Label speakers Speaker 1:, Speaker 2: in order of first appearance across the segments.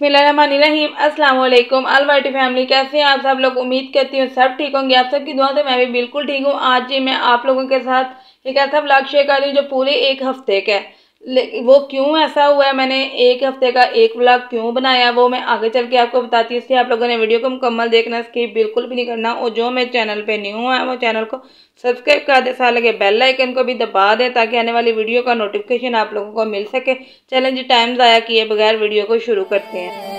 Speaker 1: वालेकुम अलवाइटी फैमिली, कैसे हैं आप सब लोग? उम्मीद करती हूँ सब ठीक होंगे। आप सबकी दुआ से मैं भी बिल्कुल ठीक हूँ। आज ही मैं आप लोगों के साथ एक ऐसा ब्लॉग शेयर कर रही हूँ जो पूरे एक हफ़्ते का है। वो क्यों ऐसा हुआ है? मैंने एक हफ़्ते का एक ब्लॉग क्यों बनाया? वो मैं आगे चल के आपको बताती हूँ। इसलिए आप लोगों ने वीडियो को मुकम्मल देखना स्किप बिल्कुल भी नहीं करना। और जो मेरे चैनल पे न्यू है, वो चैनल को सब्सक्राइब कर दे, साथ लगे बेल आइकन को भी दबा दे, ताकि आने वाली वीडियो का नोटिफिकेशन आप लोगों को मिल सके। चलें जी टाइम ज़ाया किए बगैर वीडियो को शुरू करते हैं।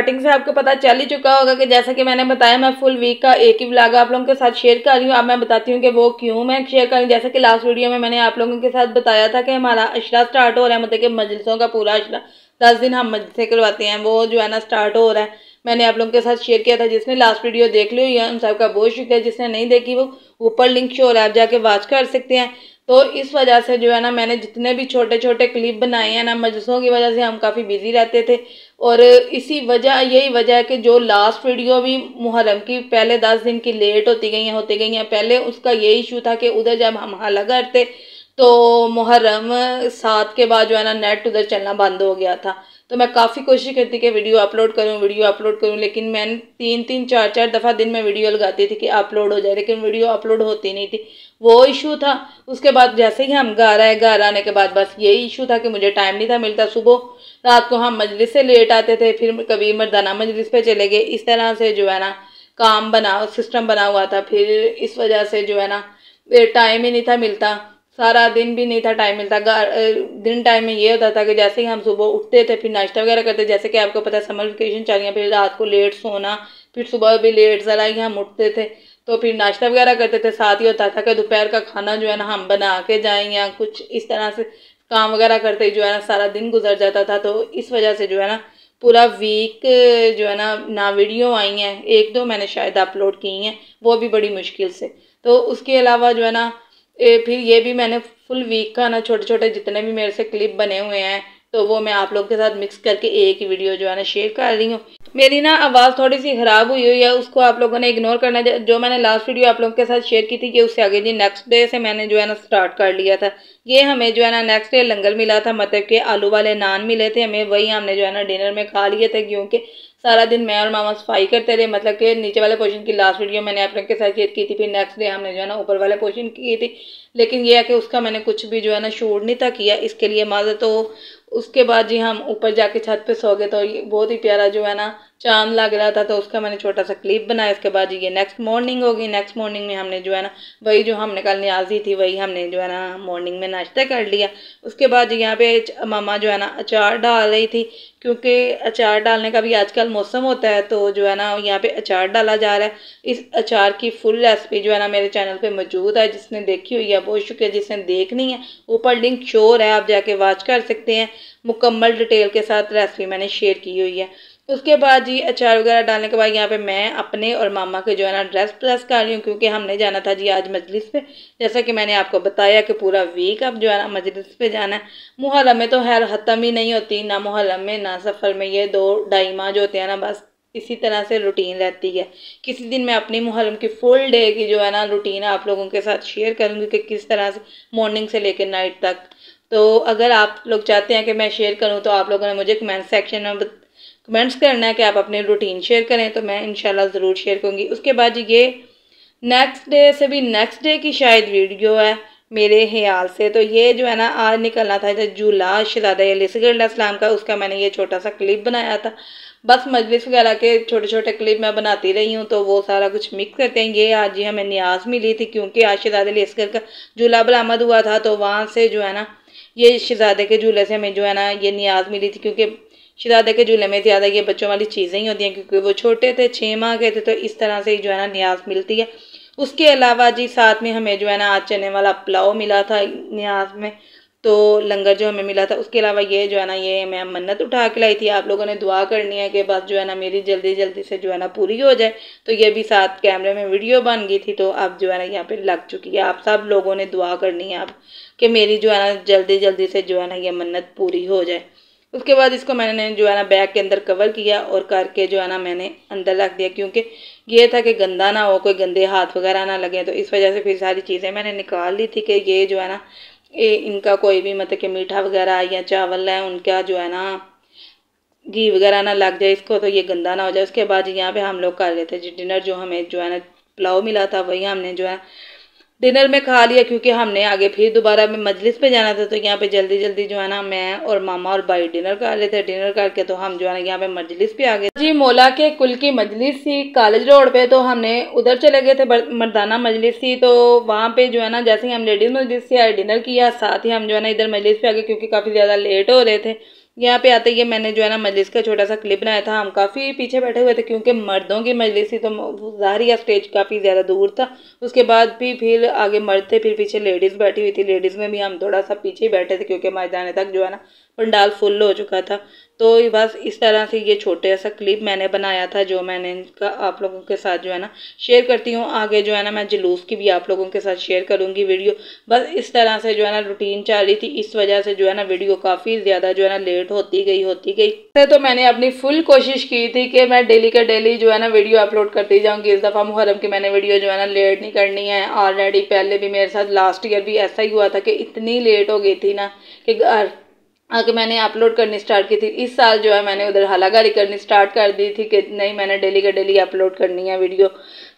Speaker 1: स्टार्टिंग से आपको पता चल ही चुका होगा कि जैसा कि मैंने बताया, मैं फुल वीक का एक ही ब्लॉग आप लोगों के साथ शेयर कर रही हूँ। अब मैं बताती हूँ कि वो क्यों मैं शेयर कर रही हूँ। जैसा कि लास्ट वीडियो में मैंने आप लोगों के साथ बताया था कि हमारा अशरा स्टार्ट हो रहा है मतलब कि मजलिसों का पूरा अशरा, दस दिन हम मजलिसें करवाते हैं, वो जो है ना स्टार्ट हो रहा है। मैंने आप लोगों के साथ शेयर किया था, जिसने लास्ट वीडियो देख ली हुई है, उन सबका बहुत शुक्रिया। जिसने नहीं देखी वो, ऊपर लिंक शो हो रहा है, आप जाके वॉच कर सकते हैं। तो इस वजह से जो है ना, मैंने जितने भी छोटे छोटे क्लिप बनाए हैं ना, मजलिसों की वजह से हम काफ़ी बिज़ी रहते थे। और इसी वजह, यही वजह है कि जो लास्ट वीडियो भी मुहर्रम की, पहले दस दिन की लेट होती गई हैं, होती गई हैं, पहले उसका ये इशू था कि उधर जब हम हला करते तो मुहर्रम सात के बाद जो है ना नेट उधर चलना बंद हो गया था। तो मैं काफ़ी कोशिश करती कि वीडियो अपलोड करूँ वीडियो अपलोड करूँ, लेकिन मैंने तीन तीन, चार चार दफ़ा दिन में वीडियो लगाती थी कि अपलोड हो जाए, लेकिन वीडियो अपलोड होती नहीं थी। वो इशू था। उसके बाद जैसे ही हम घर आए, घर आने के बाद बस यही इशू था कि मुझे टाइम नहीं था मिलता सुबह। रात को हम मजलिस से लेट आते थे, फिर कभी मर्दाना मजलिस पर चले गए। इस तरह से जो है ना, काम बना सिस्टम बना हुआ था। फिर इस वजह से जो है ना टाइम ही नहीं था मिलता। सारा दिन भी नहीं था टाइम मिलता। दिन टाइम में ये होता था कि जैसे ही हम सुबह उठते थे, फिर नाश्ता वगैरह करते जैसे कि आपको पता समर वेकेशन चल रही फिर रात को लेट सोना, फिर सुबह भी लेट ज़रा ही हम उठते थे। तो फिर नाश्ता वगैरह करते थे, साथ ही होता था कि दोपहर का खाना जो है ना, हम बना के जाएँ या कुछ इस तरह से काम वगैरह करते ही जो है ना, सारा दिन गुजर जाता था। तो इस वजह से जो है ना, पूरा वीक जो है ना ना वीडियो आई हैं, एक दो मैंने शायद अपलोड की हैं, वो भी बड़ी मुश्किल से। तो उसके अलावा जो है ना फिर ये भी मैंने फुल वीक का ना छोटे छोटे जितने भी मेरे से क्लिप बने हुए हैं तो वो मैं आप लोग के साथ मिक्स करके एक ही वीडियो जो है ना शेयर कर रही हूँ। मेरी ना आवाज़ थोड़ी सी ख़राब हुई हुई है, उसको आप लोगों ने इग्नोर करना जो मैंने लास्ट वीडियो आप लोगों के साथ शेयर की थी कि उससे आगे जी नेक्स्ट डे से मैंने जो है ना स्टार्ट कर लिया था। ये हमें जो है ना नेक्स्ट डे लंगर मिला था मतलब कि आलू वाले नान मिले थे हमें, वही हमने जो है ना डिनर में खा लिए थे, क्योंकि सारा दिन मैं और मामा सफ़ाई करते रहे मतलब कि नीचे वाले पोर्शन की लास्ट वीडियो मैंने आप लोग के साथ शेयर की थी, फिर नेक्स्ट डे हमने जो है ना ऊपर वाले पोर्शन की थी। लेकिन ये है कि उसका मैंने कुछ भी जो है ना शूट नहीं था किया, इसके लिए माजर तो उसके बाद जी हम ऊपर जाके छत पे सो गए तो बहुत ही प्यारा जो है ना चाँद लग रहा था तो उसका मैंने छोटा सा क्लिप बनाया, इसके बाद ये नेक्स्ट मॉर्निंग होगी। नेक्स्ट मॉर्निंग में हमने जो है ना, वही जो हमने कल न्याजी थी, वही हमने जो है ना मॉर्निंग में नाश्ता कर लिया। उसके बाद यहाँ पे मामा जो है ना अचार डाल रही थी, क्योंकि अचार डालने का भी आजकल मौसम होता है तो जो है ना यहाँ पे अचार डाला जा रहा है। इस अचार की फुल रेसिपी जो है ना मेरे चैनल पे मौजूद है, जिसने देखी हुई है बहुत शुक्रिया जिसने देखनी है ऊपर लिंक शोर है, आप जाके वॉच कर सकते हैं। मुकम्मल डिटेल के साथ रेसिपी मैंने शेयर की हुई है। उसके बाद जी अचार वगैरह डालने के बाद यहाँ पे मैं अपने और मामा के जो है ना ड्रेस प्रेस कर रही हूँ, क्योंकि हमने जाना था जी आज मजलिस पे। जैसा कि मैंने आपको बताया कि पूरा वीक अब जो है ना मजलिस पे जाना है। मुहर्रम में तो खैर ख़त्म ही नहीं होती, ना मुहर्रम में, ना सफ़र में। ये दो ढाई माह जो होते हैं ना, बस इसी तरह से रूटीन रहती है। किसी दिन मैं अपनी मुहर्रम की फुल डे की जो है ना रूटीन आप लोगों के साथ शेयर करूँगी कि किस तरह से मॉर्निंग से लेकर नाइट तक। तो अगर आप लोग चाहते हैं कि मैं शेयर करूँ तो आप लोगों ने मुझे कमेंट सेक्शन में कमेंट्स करना है कि आप अपने रूटीन शेयर करें तो मैं इंशाल्लाह ज़रूर शेयर करूँगी। उसके बाद ये नेक्स्ट डे से भी नेक्स्ट डे की शायद वीडियो है मेरे ख्याल से। तो ये जो है ना, आज निकलना था जो जूला शहजादा का, उसका मैंने ये छोटा सा क्लिप बनाया था। बस मजलिस वगैरह के छोटे छोटे क्लिप मैं बनाती रही हूँ तो वो सारा कुछ मिक्स करते हैं। ये आज ही हमें न्याज मिली थी, क्योंकि आज शहजादा लेसगर का झूला बरामद हुआ था तो वहाँ से जो है ना, ये शहजादे के झूले से हमें जो है ना, ये न्याज मिली थी, क्योंकि शहजादे के झूले में ज़्यादा ये बच्चों वाली चीज़ें ही होती हैं, क्योंकि वो छोटे थे छः माह के थे तो इस तरह से ही जो है ना न्याज मिलती है। उसके अलावा जी साथ में हमें जो है ना आज चने वाला पुलाव मिला था न्याज में तो लंगर जो हमें मिला था, उसके अलावा ये जो है ना ये मैं मन्नत उठा के लाई थी, आप लोगों ने दुआ करनी है कि बस जो है ना मेरी जल्दी जल्दी से जो है ना पूरी हो जाए। तो ये भी साथ कैमरे में वीडियो बन गई थी तो अब जो है ना यहाँ पे लग चुकी है। आप सब लोगों ने दुआ करनी है आप कि मेरी जो है ना जल्दी जल्दी से जो है ना ये मन्नत पूरी हो जाए। उसके बाद इसको मैंने जो है ना बैग के अंदर कवर किया और करके जो है ना मैंने अंदर रख दिया, क्योंकि ये था कि गंदा ना हो, कोई गंदे हाथ वगैरह ना लगे। तो इस वजह से फिर सारी चीज़ें मैंने निकाल ली थी कि ये जो है ना, ये इनका कोई भी मतलब कि मीठा वगैरह या चावल है, उनका जो है ना घी वगैरह ना लग जाए इसको तो ये गंदा ना हो जाए। उसके बाद यहाँ पे हम लोग कर रहे थे डिनर जो हमें जो है ना, पुलाव मिला था, वही हमने जो है डिनर में खा लिया क्योंकि हमने आगे फिर दोबारा में मजलिस पे जाना था तो यहाँ पे जल्दी जल्दी जो है ना मैं और मामा और भाई डिनर कर रहे थे, डिनर करके तो हम जो है ना यहाँ पे मजलिस पे आ गए। जी, मोला के कुल की मजलिस थी कॉलेज रोड पे तो हमने उधर चले गए थे मर्दाना मजलिस थी तो वहाँ पे जो है ना जैसे ही हम लेडीज़ मजलिस से आए, डिनर किया, साथ ही हम जो है ना इधर मजलिस पे आ गए क्योंकि काफ़ी ज़्यादा लेट हो रहे थे। यहाँ पे आते ये मैंने जो है ना मजलिस का छोटा सा क्लिप बनाया था। हम काफ़ी पीछे बैठे हुए थे क्योंकि मर्दों की मजलिस थी तो ज़ाहिर या स्टेज काफ़ी ज़्यादा दूर था। उसके बाद भी फिर आगे मर्द थे फिर पीछे लेडीज़ बैठी हुई थी। लेडीज़ में भी हम थोड़ा सा पीछे ही बैठे थे क्योंकि मैदान तक जो है ना पंडाल फुल हो चुका था। तो बस इस तरह से ये छोटे सा क्लिप मैंने बनाया था, जो मैंने इनका आप लोगों के साथ जो है ना शेयर करती हूँ। आगे जो है ना मैं जुलूस की भी आप लोगों के साथ शेयर करूँगी वीडियो बस इस तरह से जो है ना रूटीन चल रही थी। इस वजह से जो है ना वीडियो काफ़ी ज़्यादा जो है ना लेट होती गई होती गई। तो मैंने अपनी फुल कोशिश की थी कि मैं डेली का डेली जो है ना वीडियो अपलोड करती जाऊँगी इस दफ़ा मुहर्रम की मैंने वीडियो जो है ना लेट नहीं करनी है। ऑलरेडी पहले भी मेरे साथ लास्ट ईयर भी ऐसा ही हुआ था कि इतनी लेट हो गई थी ना कि आगे मैंने अपलोड करनी स्टार्ट की थी। इस साल जो है मैंने उधर हलागारी करनी स्टार्ट कर दी थी कि नहीं, मैंने डेली का डेली अपलोड करनी है वीडियो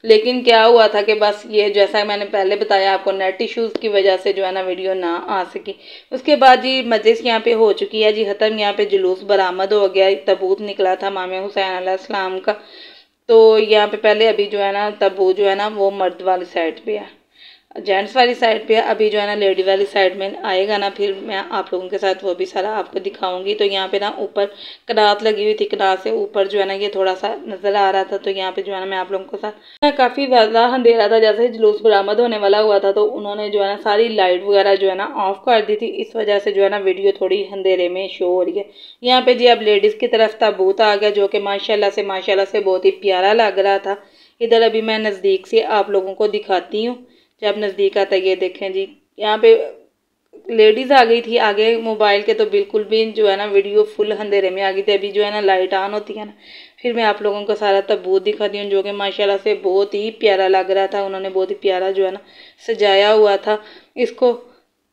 Speaker 1: लेकिन क्या हुआ था कि बस ये जैसा मैंने पहले बताया आपको नेट इशूज़ की वजह से जो है ना वीडियो ना आ सकी। उसके बाद जी मजलिस यहाँ पे हो चुकी है जी, ख़त्म। यहाँ पे जुलूस बरामद हो गया तबूत निकला था मामे हुसैन आसलाम का। तो यहाँ पे पहले अभी जो है ना तबूत जो है ना वो मर्द वाली साइड पर है। जेंट्स वाली साइड पे अभी जो है ना लेडी वाली साइड में आएगा ना, फिर मैं आप लोगों के साथ वो भी सारा आपको दिखाऊँगी। तो यहाँ पे ना ऊपर कनात लगी हुई थी कनात से ऊपर जो है ना ये थोड़ा सा नज़र आ रहा था तो यहाँ पे जो है ना मैं आप लोगों के साथ ना काफ़ी ज़्यादा अंधेरा था, जैसे जुलूस बरामद होने वाला हुआ था तो उन्होंने जो है ना सारी लाइट वगैरह जो है ना ऑफ़ कर दी थी। इस वजह से जो है ना वीडियो थोड़ी अंधेरे में शो हो रही है। यहाँ पे जी अब लेडीज़ की तरफ़ ताबूत आ गया, जो कि माशाला से माशाला से बहुत ही प्यारा लग रहा था। इधर अभी मैं नज़दीक से आप लोगों को दिखाती हूँ। जब नज़दीक आता ये देखें जी। यहाँ पे लेडीज़ आ गई थी आगे मोबाइल के तो बिल्कुल भी जो है ना, वीडियो फुल अंधेरे में आ गई थी। अभी जो है ना, लाइट ऑन होती है ना। फिर मैं आप लोगों को सारा तबूत दिखाती हूँ, जो कि माशाल्लाह से बहुत ही प्यारा लग रहा था। उन्होंने बहुत ही प्यारा जो है ना, सजाया हुआ था। इसको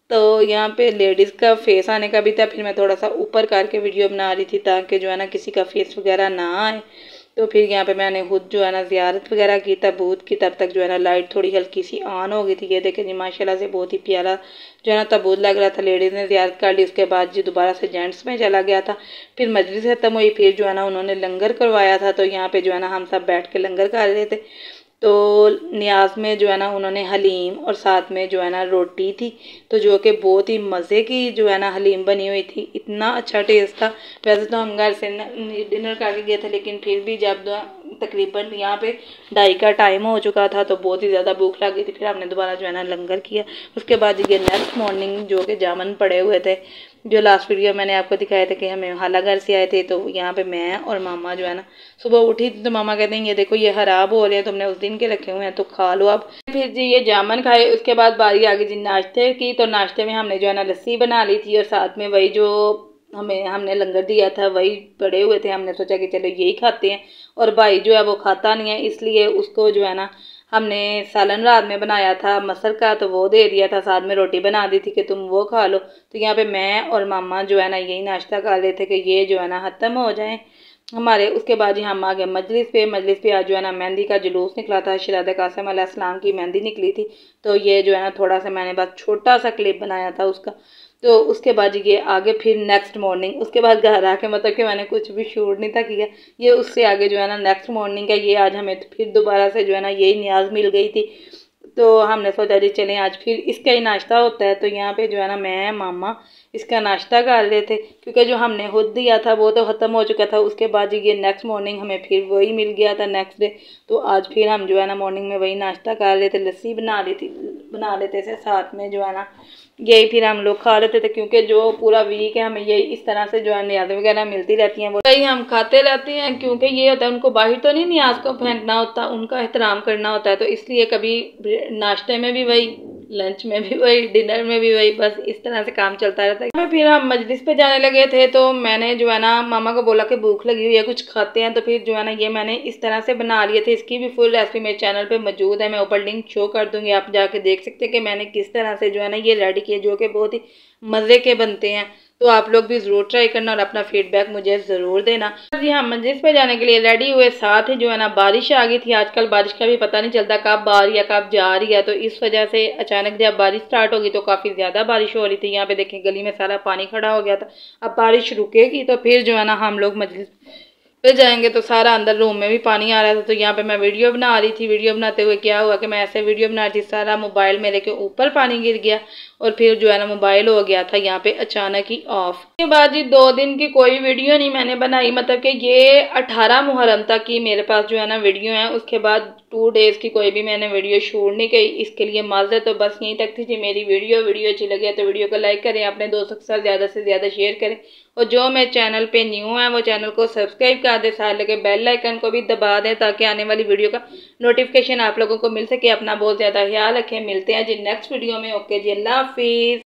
Speaker 1: तो यहाँ पे लेडीज़ का फेस आने का भी था। फिर मैं थोड़ा सा ऊपर करके वीडियो बना रही थी, ताकि जो है ना, किसी का फेस वगैरह ना आए। तो फिर यहाँ पे मैंने खुद जो है ना ज़्यारत वगैरह की तबूत की तब तक जो है ना लाइट थोड़ी हल्की सी ऑन हो गई थी। ये देखें जी, माशाल्लाह से बहुत ही प्यारा जो है ना तबूत लग रहा था। लेडीज़ ने ज़्यारत कर ली, उसके बाद जी दोबारा से जेंट्स में चला गया था। फिर मजलिस ख़त्म हुई, फिर जो है ना उन्होंने लंगर करवाया था। तो यहाँ पर जो है ना हम सब बैठ के लंगर कर रहे थे। तो न्याज में जो है ना उन्होंने हलीम और साथ में जो है ना रोटी थी तो जो कि बहुत ही मज़े की जो है ना हलीम बनी हुई थी। इतना अच्छा टेस्ट था। वैसे तो हम घर से डिनर करके गए थे, लेकिन फिर भी जब तकरीबन यहाँ पे ढाई का टाइम हो चुका था तो बहुत ही ज़्यादा भूख लग थी। फिर हमने दोबारा जो है ना लंगर किया। उसके बाद ये नेक्स्ट मॉर्निंग जो कि जामन पड़े हुए थे, जो लास्ट वीडियो मैंने आपको दिखाया था कि हमें हाला घर से आए थे तो यहाँ पे मैं और मामा जो है ना, सुबह उठी तो मामा कहते हैं, ये देखो, ये ख़राब हो रहे हैं, तुमने उस दिन के रखे हुए हैं तो खा लो अब। फिर जी ये जामन खाए, उसके बाद बारी आ गई जी नाश्ते की। तो नाश्ते में हमने जो है ना लस्सी बना ली थी और साथ में वही जो हमें, हमने लंगर दिया था, वही पड़े हुए थे, हमने सोचा कि चलो यही खाते हैं। और भाई जो है वो खाता नहीं है, इसलिए उसको जो है ना, हमने सालन रात में बनाया था, मसर का तो वो दे दिया था, साथ में रोटी बना दी थी कि तुम वो खा लो। तो यहाँ पे मैं और मामा जो है ना, यही नाश्ता कर रहे थे कि ये जो है ना, ख़त्म हो जाए। हमारे, उसके बाद ही हम आ गए मजलिस पे। मजलिस पे आज जो है ना, मेहंदी का जुलूस निकला था शराद कासम की मेहंदी निकली थी। तो ये जो है ना, थोड़ा सा मैंने बस छोटा सा क्लिप बनाया था उसका। तो उसके बाद ये आगे फिर नेक्स्ट मॉर्निंग उसके बाद घर आके मतलब कि मैंने कुछ भी शूट नहीं था किया ये उससे आगे जो है ना नेक्स्ट मॉर्निंग का ये आज हमें फिर दोबारा से जो है ना यही न्याज मिल गई थी। तो हमने सोचा जी चलें आज फिर इसका ही नाश्ता होता है तो यहाँ पे जो है ना मैं, मामा इसका नाश्ता कर थे क्योंकि जो हमने खुद दिया था, वो तो ख़त्म हो चुका था। उसके बाद ये नेक्स्ट मॉर्निंग हमें फिर वही मिल गया था नेक्स्ट डे तो आज फिर हम जो है ना मॉर्निंग में वही नाश्ता कर थे लस्सी बना थी बना लेते थे साथ में जो है ना। यही फिर हम लोग खा लेते थे, क्योंकि जो पूरा वीक है, हमें यही इस तरह से जो है न्याज वगैरह मिलती रहती हैं। वो कहीं हम खाते रहते हैं, क्योंकि ये होता है, उनको बाहर तो नहीं न्याज को फेंकना होता, उनका एहतराम करना होता है। तो इसलिए कभी नाश्ते में भी वही लंच में भी वही, डिनर में भी वही, बस इस तरह से काम चलता रहता है। फिर हम मजलिस पे जाने लगे थे तो मैंने जो है ना, मामा को बोला कि भूख लगी हुई है, कुछ खाते हैं तो फिर जो है ना, ये मैंने इस तरह से बना लिए थे। इसकी भी फुल रेसिपी मेरे चैनल पे मौजूद है, मैं ऊपर लिंक शो कर दूँगी, आप जाके देख सकते हैं कि मैंने किस तरह से जो है ना, ये रेडी किए, जो कि बहुत ही मज़े के बनते हैं तो आप लोग भी ज़रूर ट्राई करना और अपना फीडबैक मुझे ज़रूर देना। जी हाँ मंजिल पे जाने के लिए रेडी हुए साथ ही जो है ना, बारिश आ गई थी आजकल, बारिश का भी पता नहीं चलता कब आ रही है, कब जा रही है तो इस वजह से अचानक जब बारिश स्टार्ट होगी तो काफ़ी ज़्यादा बारिश हो रही थी। यहाँ पे देखें, गली में सारा पानी खड़ा हो गया था। अब बारिश रुकेगी तो फिर जो है ना, हम लोग मजलिस फिर जाएँगे तो सारा अंदर रूम में भी पानी आ रहा था तो यहाँ पे मैं वीडियो बना रही थी। वीडियो बनाते हुए क्या हुआ कि मैं ऐसे वीडियो बना रही थी, सारा मोबाइल मेरे के ऊपर पानी गिर गया और फिर जो है ना मोबाइल हो गया था, यहाँ पे अचानक ही ऑफ़ के बाद जी, दो दिन की कोई वीडियो नहीं मैंने बनाई मतलब कि ये अठारह मुहर्रम तक की मेरे पास जो है ना वीडियो है, उसके बाद टू डेज़ की कोई भी मैंने वीडियो शूट नहीं की। इसके लिए माजर तो बस यहीं तक थी जी, मेरी वीडियो वीडियो अच्छी लगी है तो वीडियो को लाइक करें, अपने दोस्तों के साथ ज़्यादा से ज़्यादा शेयर करें। और जो मेरे चैनल पे न्यू है, वो चैनल को सब्सक्राइब कर दें, साथ लगे बेल आइकन को भी दबा दें, ताकि आने वाली वीडियो का नोटिफिकेशन आप लोगों को मिल सके। अपना बहुत ज़्यादा ख्याल रखें। मिलते हैं जी नेक्स्ट वीडियो में। ओके जी, अल्लाह हाफिज़।